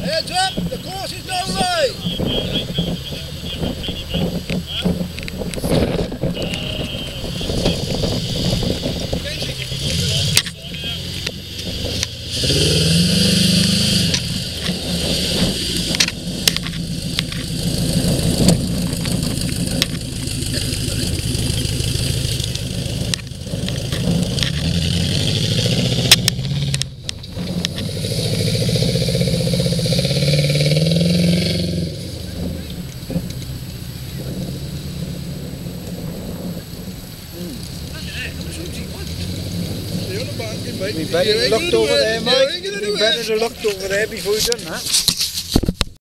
Heads up, the course is no way. We bij de lucht over Mike. We bij de lucht over there voor je dan, hè?